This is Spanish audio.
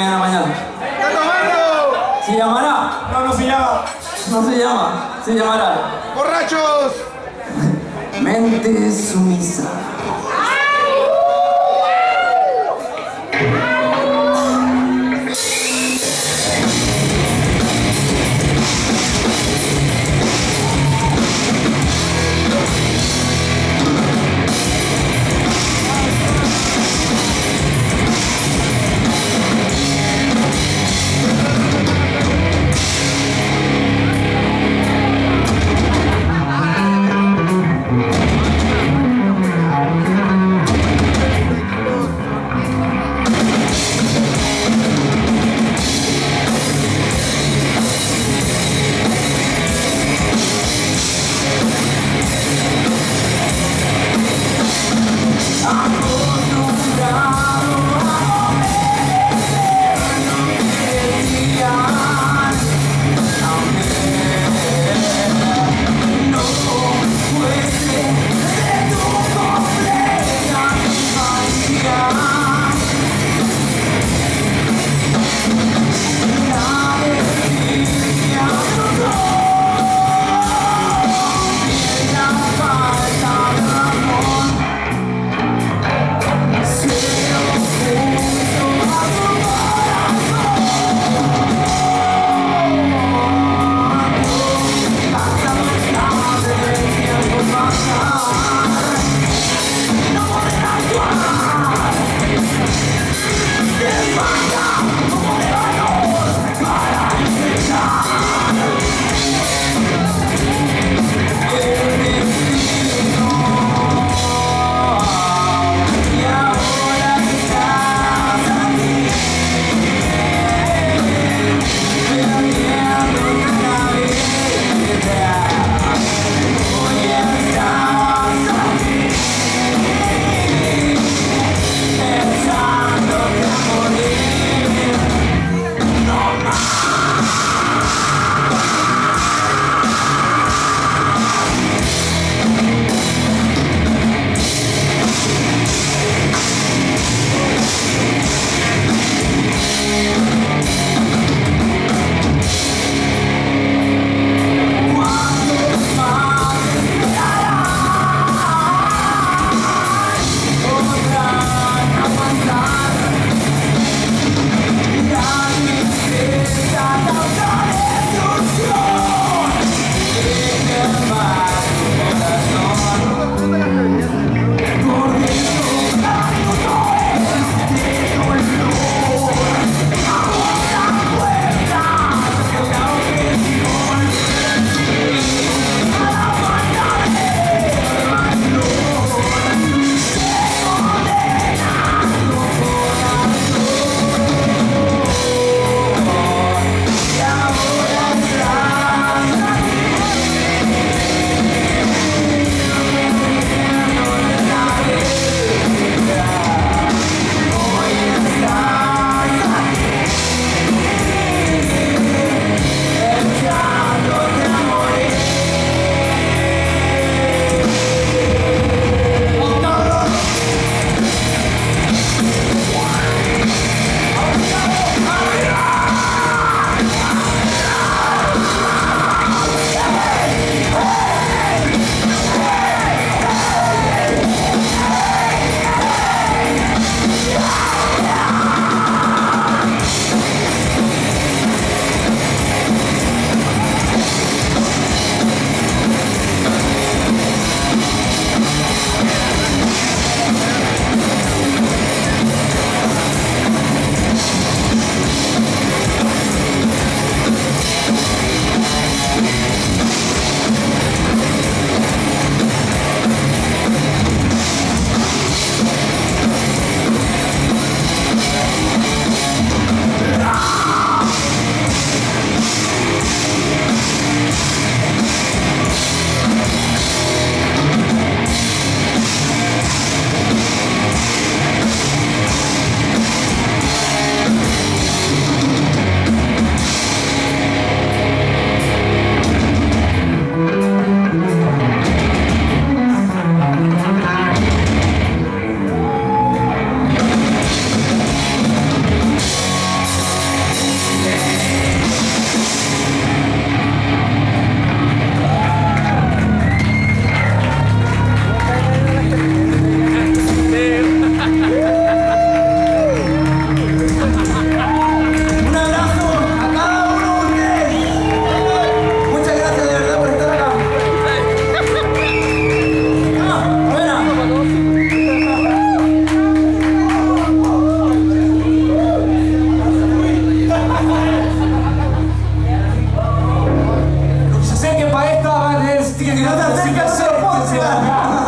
media de la mañana. ¡Está tomando! ¿Se llamará? No, no se llama. No se llama, se llamará. ¡Borrachos! Mente sumisa. ¡Ay! Así fica seu, así que